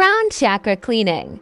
Crown chakra cleaning.